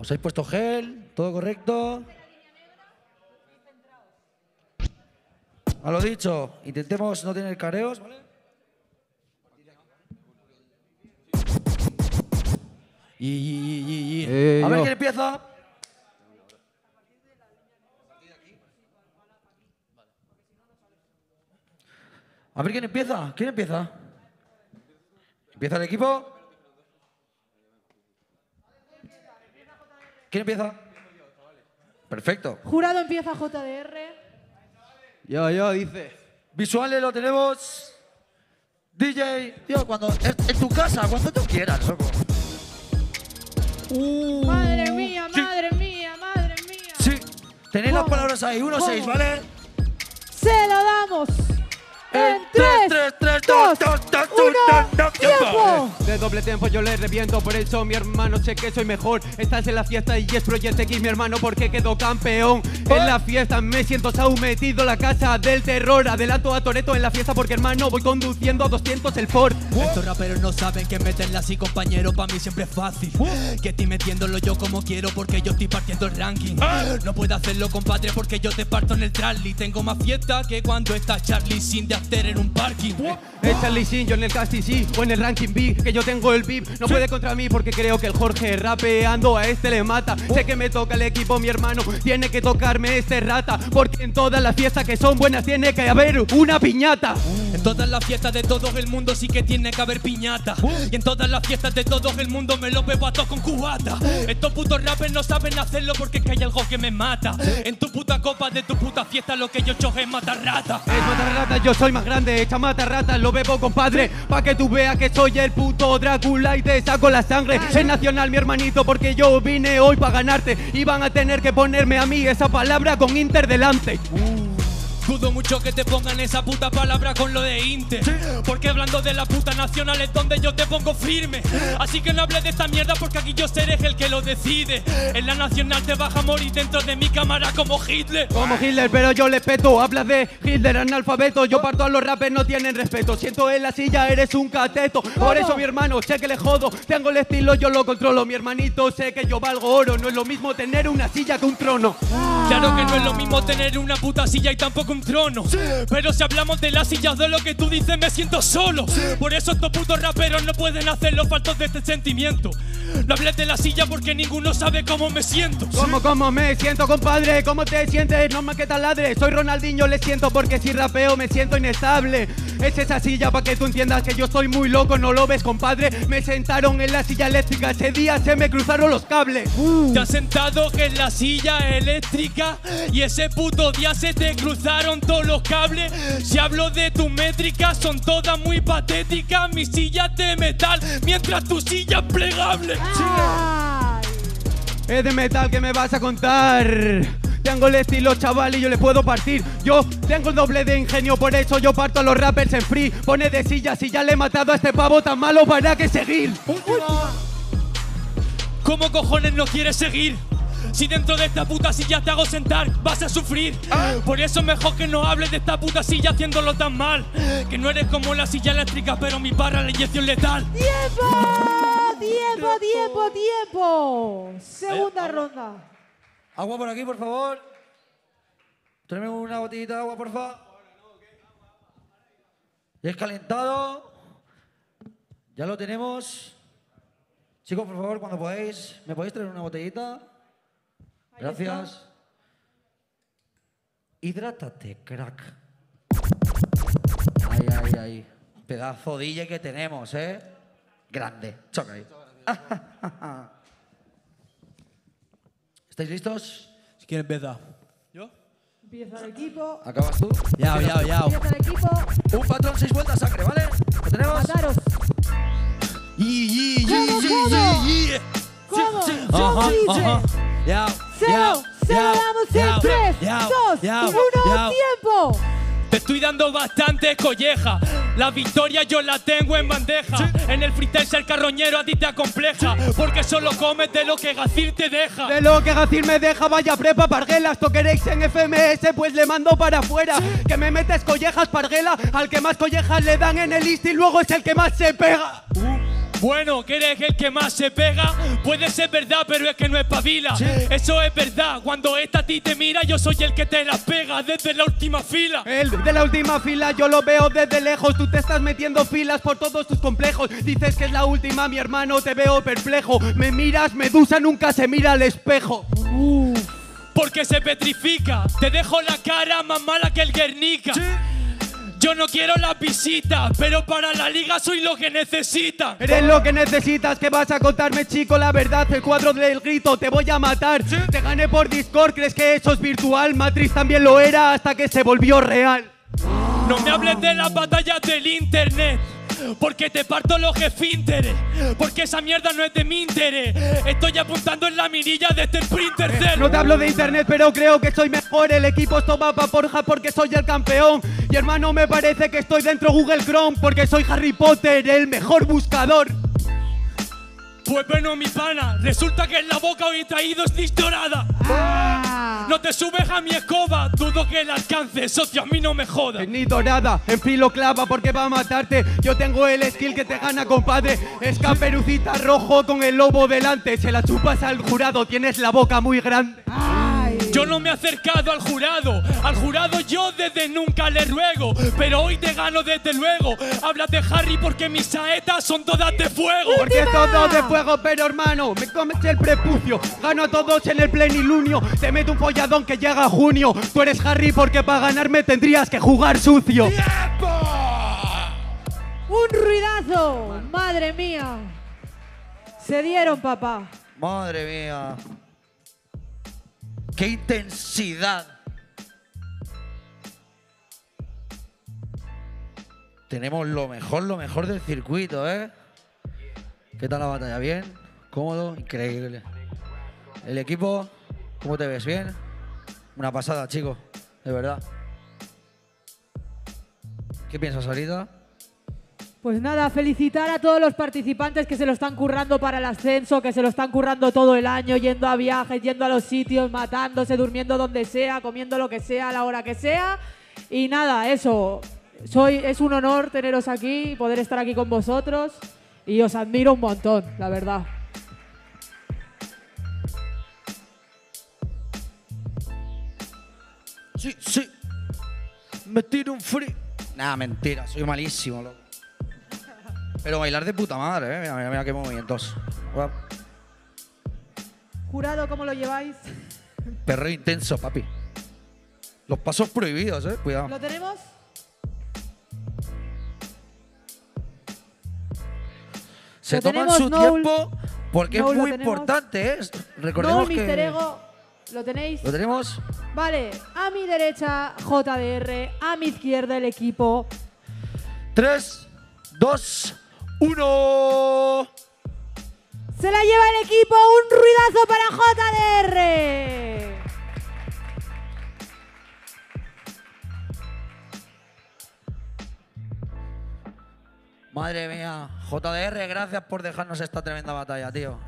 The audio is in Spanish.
¿Os habéis puesto gel? ¿Todo correcto? A lo dicho, intentemos no tener careos, ¿vale? Y, y, y. Eh, A ver yo. quién empieza. A ver quién empieza. ¿Quién empieza? ¿Empieza el equipo? ¿Quién empieza? Perfecto. Jurado empieza JDR. Yo, yo, dice. Visuales lo tenemos. DJ, tío, cuando en, en tu casa, cuando tú quieras, loco. Uh, Madre mía, sí, madre mía, madre mía. Sí, tenéis las ¿Cómo? palabras ahí, 1-6, ¿Cómo? ¿vale? Se lo damos. En En tres, tres, tres, dos, dos, dos, tiempo. De doble tiempo yo le reviento, por eso mi hermano sé que soy mejor. Estás en la fiesta y es Project X, mi hermano, porque quedó campeón. En la fiesta me siento metido la casa del terror. Adelanto a Toreto en la fiesta porque hermano voy conduciendo a 200 el Ford. Estos raperos no saben que meterla así, compañero, para mí siempre es fácil. Que estoy metiéndolo yo como quiero porque yo estoy partiendo el ranking. No puedo hacerlo, compadre, porque yo te parto en el trally. Tengo más fiesta que cuando está Charlie sin de hacer en un parking. Es Charlie Sin, yo en el casting sí, o en el ranking B, que yo tengo el VIP. No puede contra mí porque creo que el Jorge rapeando a este le mata. Sé que me toca el equipo, mi hermano, tiene que tocarme este rata. Porque en todas las fiestas que son buenas tiene que haber una piñata. En todas las fiestas de todo el mundo sí que tiene que haber piñata. Y en todas las fiestas de todo el mundo me lo bebo a todos con cubata. Estos putos rappers no saben hacerlo porque es que hay algo que me mata. En tu puta copa de tu puta fiesta lo que yo choje es matar rata. Es matar ratas, yo soy más grande, echa mata ratas, lo bebo compadre, pa' que tú veas que soy el puto Drácula y te saco la sangre. Es nacional mi hermanito porque yo vine hoy para ganarte y van a tener que ponerme a mí esa palabra con Inter delante. Dudo mucho que te pongan esa puta palabra con lo de Inter. Porque hablando de la puta nacional es donde yo te pongo firme. Así que no hables de esta mierda porque aquí yo seré el que lo decide. En la nacional te vas a morir dentro de mi cámara como Hitler. Como Hitler, pero yo le peto. Hablas de Hitler analfabeto. Yo parto a los rappers, no tienen respeto. Siento en la silla, eres un cateto. Por eso, mi hermano, sé que le jodo. Tengo el estilo, yo lo controlo. Mi hermanito, sé que yo valgo oro. No es lo mismo tener una silla que un trono. Claro que no es lo mismo tener una puta silla y tampoco un Pero si hablamos de las sillas de lo que tú dices, me siento solo. Por eso estos putos raperos no pueden hacer los faltos de este sentimiento. No hables de la silla porque ninguno sabe cómo me siento. ¿Cómo, cómo me siento, compadre? ¿Cómo te sientes? No más que taladre. Soy Ronaldinho, le siento porque si rapeo me siento inestable. Es esa silla para que tú entiendas que yo soy muy loco, ¿no lo ves, compadre? Me sentaron en la silla eléctrica, ese día se me cruzaron los cables. Te has sentado que en la silla eléctrica y ese puto día se te cruzaron todos los cables. Si hablo de tu métrica, son todas muy patéticas. Mi silla de metal, mientras tu silla es plegable. Es de metal que me vas a contar. Tengo el estilo, chaval, y yo le puedo partir. Yo tengo el doble de ingenio, por eso yo parto a los rappers en free. Pone de silla, si ya le he matado a este pavo tan malo, para que seguir. ¿Cómo cojones no quieres seguir? Si dentro de esta puta silla te hago sentar, vas a sufrir. Por eso mejor que no hables de esta puta silla haciéndolo tan mal. Que no eres como la silla eléctrica, pero mi barra la inyección letal. ¡Tiempo! ¡Tiempo, tiempo, tiempo! Segunda ronda. Agua por aquí, por favor. Tráeme una botellita de agua, por favor. Ya es calentado. Ya lo tenemos. Chicos, por favor, cuando podáis, ¿me podéis traer una botellita? Gracias. Hidrátate, crack. Ay, ay, ay. Pedazo DJ que tenemos, ¿eh? Grande. Choca ahí. ¿Estáis listos? Si quieres empezar. ¿Yo? Empieza el equipo. ¿Acabas tú? Ya, ya, ya. Empieza el equipo. Un patrón, seis vueltas, sangre, ¿vale? ¿Lo tenemos? Mataros. ¿Cómo, cómo? ¿Cómo? sí, Yo, DJ. Ya, Cero. Se lo damos en tres, dos, uno, tiempo. Te estoy dando bastante colleja. La victoria yo la tengo en bandeja. En el freestyle ser carroñero a ti te acompleja. Porque solo comes de lo que Gacir te deja. De lo que Gacir me deja, vaya prepa, parguelas. Toqueréis en FMS, pues le mando para afuera. Que me metes collejas, parguela. Al que más collejas le dan en el list y luego es el que más se pega. Bueno, que eres el que más se pega, puede ser verdad, pero es que no es pavila. Eso es verdad, cuando esta a ti te mira, yo soy el que te la pega desde la última fila. El de la última fila, yo lo veo desde lejos. Tú te estás metiendo filas por todos tus complejos. Dices que es la última, mi hermano, te veo perplejo. Me miras, Medusa nunca se mira al espejo. Porque se petrifica, te dejo la cara más mala que el Guernica. Yo no quiero la visita, pero para la liga soy lo que necesita. Eres lo que necesitas, que vas a contarme, chico, la verdad. El cuadro del grito, te voy a matar. Te gané por Discord, crees que eso es virtual. Matrix también lo era hasta que se volvió real. No me hables de las batallas del internet. Porque te parto los jefínteres. Porque esa mierda no es de mi interés. Estoy apuntando en la mirilla de este sprinter cero. No te hablo de internet, pero creo que soy mejor. El equipo pa' porja porque soy el campeón. Y hermano, me parece que estoy dentro Google Chrome porque soy Harry Potter, el mejor buscador. Pues bueno, mi pana, resulta que en la boca hoy he traído Snitch dorada. Ah. No te subes a mi escoba, dudo que la alcance, socio, a mí no me joda. Ni dorada, en filo clava porque va a matarte. Yo tengo el skill que te gana, compadre. Es caperucita rojo con el lobo delante. Se la chupas al jurado, tienes la boca muy grande. Ay. Yo no me he acercado al jurado, al jurado yo desde nunca le ruego, pero hoy te gano desde luego. Hablas de Harry porque mis saetas son todas de fuego. Porque todo de fuego, pero hermano, me comes el prepucio. Gano a todos en el plenilunio. Te meto un folladón que llega a junio. Tú eres Harry porque para ganarme tendrías que jugar sucio. Un ruidazo. Madre mía. Se dieron, papá. Madre mía. ¡Qué intensidad! Tenemos lo mejor, lo mejor del circuito, ¿eh? ¿Qué tal la batalla? ¿Bien? ¿Cómodo? Increíble. ¿El equipo? ¿Cómo te ves? ¿Bien? Una pasada, chicos. De verdad. ¿Qué piensas, ahorita? Pues nada, felicitar a todos los participantes que se lo están currando para el ascenso, que se lo están currando todo el año, yendo a viajes, yendo a los sitios, matándose, durmiendo donde sea, comiendo lo que sea, a la hora que sea. Y nada, eso. Soy, es un honor teneros aquí, poder estar aquí con vosotros. Y os admiro un montón, la verdad. Sí, sí. Me tiro un free. Nah, mentira, soy malísimo, loco. Pero bailar de puta madre, ¿eh? Mira, mira, mira qué movimientos. Guau. Jurado, ¿cómo lo lleváis? Perro intenso, papi. Los pasos prohibidos, ¿eh? Cuidado. ¿Lo tenemos? Se toman tenemos, su Noel. tiempo porque Noel, es muy importante, ¿eh? Recordemos Mister que... Ego. ¿Lo tenéis? ¿Lo tenemos? Vale, a mi derecha JDR, a mi izquierda el equipo. 3, 2, 1. Se la lleva el equipo, un ruidazo para JDR. Madre mía. JDR, gracias por dejarnos esta tremenda batalla, tío.